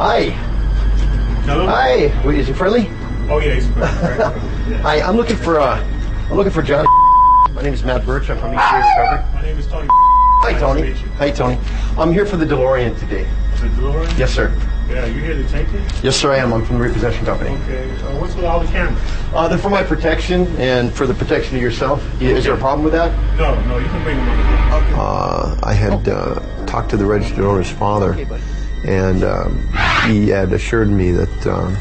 Hi. Hello? Hi. Wait, is he friendly? Oh, yeah, he's friendly. Yeah. Hi. I'm looking for uh, I'm looking for John. My name is Matt Burch. I'm from East Bay Recovery. My name is Tony. Hi, Nice Tony. to. Hi, Tony. I'm here for the DeLorean today. The DeLorean? Yes, sir. Yeah, you here to take it? Yes, sir. I am. I'm from the repossession company. Okay. Uh, what's with all the cameras? Uh, they're for my protection and for the protection of yourself. Is there a problem with that? No, no, you can bring them over. Uh, I had uh, talked to the registered owner's father, and um, he had assured me that um,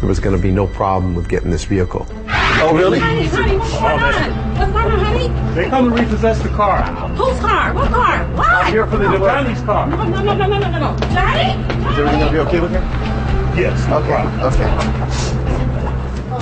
there was going to be no problem with getting this vehicle. Oh, really? Honey, honey, what's going on? What's going on, honey? They come to repossess the car. Whose car? What car? What? I'm here for the Johnny's car. No, no, no, no, no, no, no, no. Johnny? Is everything going to be okay with him? Yes. No Okay. problem. Okay.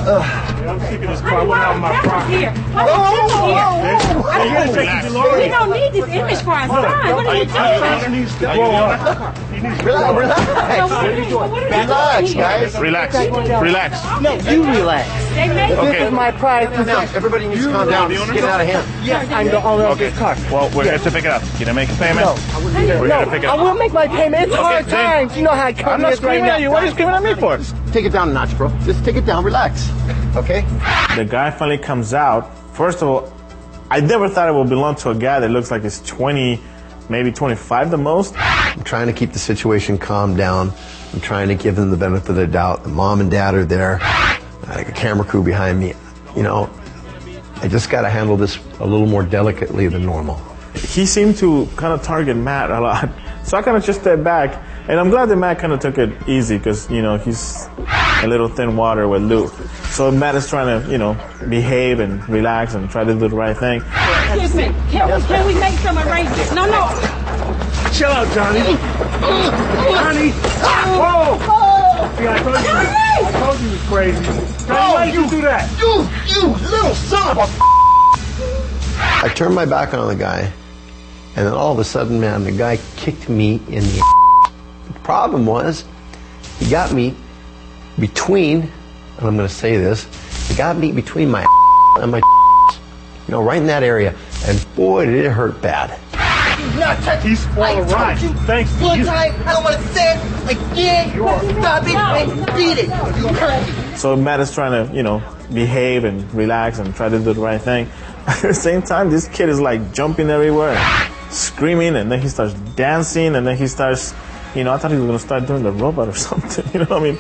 Yeah, I'm sick of this car. I Honey, want why out are my cameras property. here? Why are cameras here? Hey, you're gonna take the We DeLorean. don't need this image for our son. What are you doing? needs to grow up. He needs to grow Relax, up. relax. So what are you doing? What are you Relax, guys. Relax. Relax. No, you relax. They made This is my pride Calm. Everybody needs to calm down. This is getting out of hand. Yes, I'm the owner of Okay. this car. Well, we're here to pick it up. You gonna make a payment? No. We're here to pick it I will make my payment. It's hard times. You know how I come I'm company not is right screaming at you. What are you screaming at me for? Take it down a notch, bro. Just take it down. Relax. Okay? The guy finally comes out. First of all, I never thought it would belong to a guy that looks like he's 20, maybe 25 the most. I'm trying to keep the situation calm down. I'm trying to give them the benefit of the doubt. The mom and dad are there. Like a camera crew behind me. You know, I just got to handle this a little more delicately than normal. He seemed to kind of target Matt a lot. So I kind of just stepped back. And I'm glad that Matt kind of took it easy because, you know, he's a little thin water with Luke. So Matt is trying to, you know, behave and relax and try to do the right thing. Excuse me. Can we, can we make some arrangements? No, no. Chill out, Johnny. Johnny. Oh, Whoa. See, I told you. I told you he was crazy. Johnny, oh, why did you do that? You, you little son of a. I turned my back on the guy, and then all of a sudden, man, the guy kicked me in the. The problem was, he got me between, and I'm going to say this, he got me between my and my, you know, right in that area, and boy, did it hurt bad. He's full of rhymes. Thanks. One You- time, I don't want to say it again. You want stop it and beat it. You hurt me. So Matt is trying to, you know, behave and relax and try to do the right thing. At the same time, this kid is like jumping everywhere, screaming, and then he starts dancing, and then he starts, you know, I thought he was gonna start doing the robot or something. You know what I mean?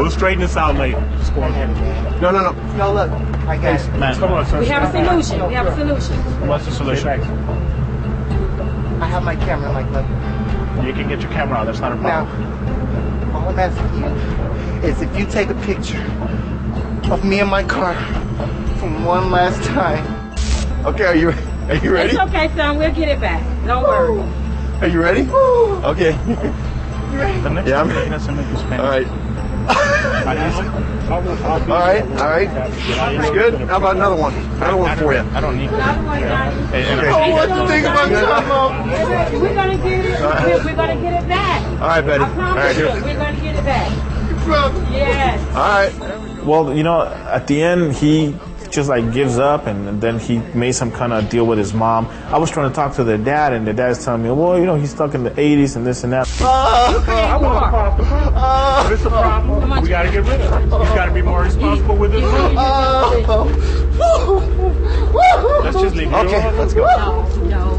We'll straighten this out later. Just go ahead. No, no, no. No, look. I got it. Matt, Come on, son. We have a solution. We have a solution. what's the solution? I have my camera, my club. You can get your camera out. That's not a problem. Now, problem. all I'm asking you is if you take a picture of me and my car from one last time. Okay, are you are you ready? It's okay, son. We'll get it back. Don't worry. Are you ready? Okay. The next Yeah, I'm- time he doesn't make. All right. All right. All right. That's good. How about another one? Another one for you. I don't need Another one, Johnny. Hey, hey, Oh, what you think about that? We're gonna get it. We're, we're gonna get it back. All right, Betty. I promise right, you, here. we're gonna get it back. Yes. All right. Well, you know, at the end, he just like gives up and then he made some kind of deal with his mom. I was trying to talk to the dad, and the dad's telling me, well, you know, he's stuck in the 80s and this and that. Oh, I want to call the problem. Oh. If it's a problem, we got to get rid of it. He's got to be more responsible with his money. Oh. Let's just leave it Okay, alone. let's go. No.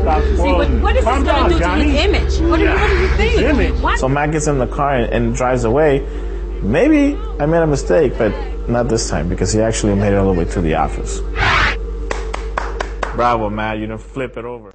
Stop See, what, what is it. Calm this gonna down, do to his image? What do, you, what do you think? His image. What? So Matt gets in the car and, and drives away. Maybe I made a mistake, but not this time because he actually made it all the way to the office. Bravo, Matt. You didn't flip it over.